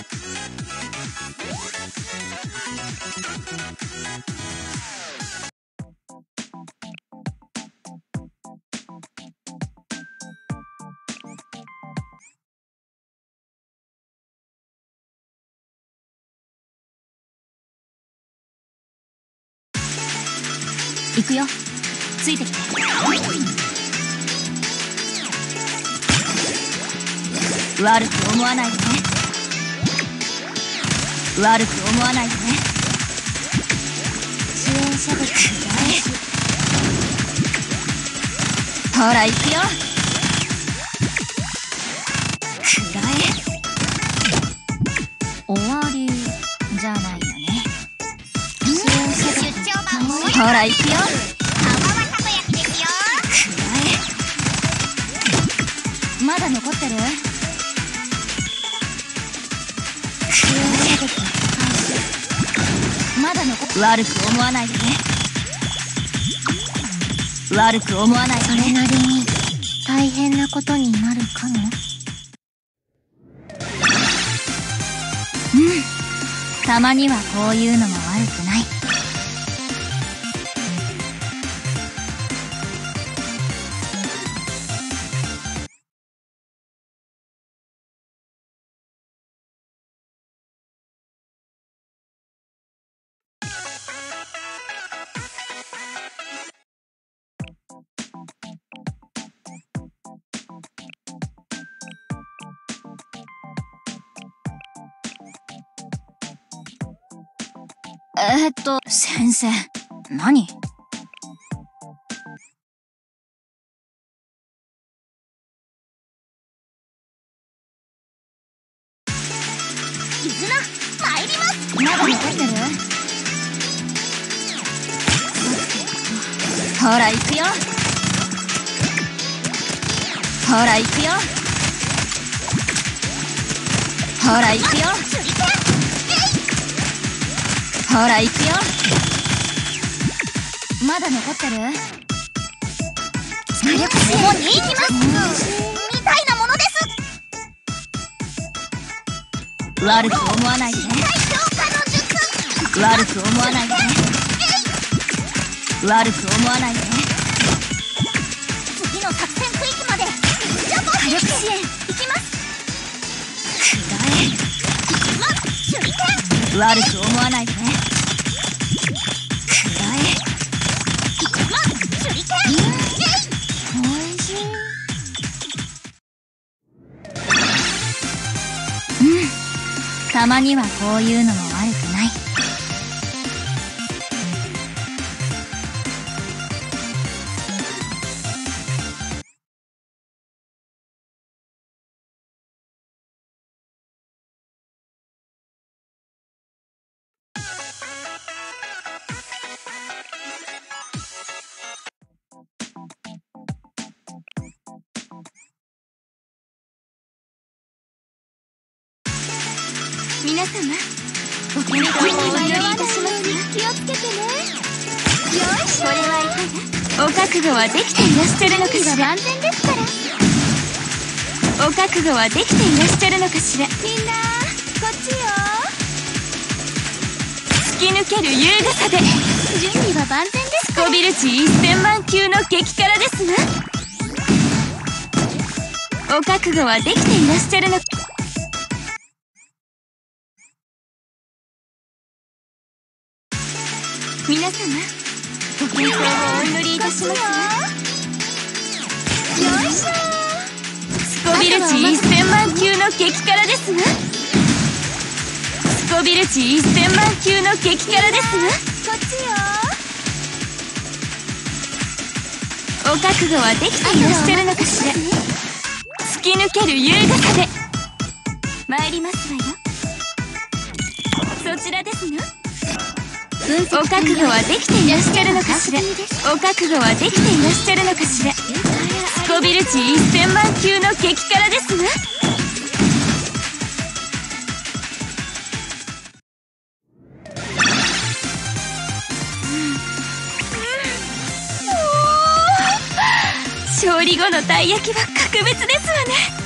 行くよ。ついてきて。悪く思わないでね。悪く思わないでね。支援者物ほら行くよ。くらえ終わりじゃないよね。支援者物出張版もほら行くよよ。くらえまだ残ってる？悪く思わないでね。悪く思わないそれなりに大変なことになるかも。うん。たまにはこういうのも悪くない。えーっと先生何？絆参ります。まだ残ってる？ほら行くよ。ほら行くよ。ほら行くよほら行くよ。まだ残ってる？ここに行きます。みたいなものです。悪く思わないで。悪く思わないで。悪く思わないで。次の作戦区域まで。火力支援悪く思わないでね。たまにはこういうのも。皆様ご健康にお祈りいたします気をつけてね。よしこれはいかが？お覚悟はできていらっしゃるのかしら？万全ですからお覚悟はできていらっしゃるのかしらみんなこっちよ。突き抜ける優雅さで。準備は万全ですこびるち1000万級の激辛ですなお覚悟はできていらっしゃるの皆様ご健康をお祈りいたしますよいしょスコビルチ1000万級の激辛ですなスコビルチ1000万級の激辛ですなこっちよお覚悟はできていらっしゃるのかしら。突き抜ける優雅さで。参りますわよ。そちらですなお覚悟はできていらっしゃるのかしら。お覚悟はできていらっしゃるのかしら。スコビルチ1000万級の激辛ですな勝利後のたい焼きは格別ですわね。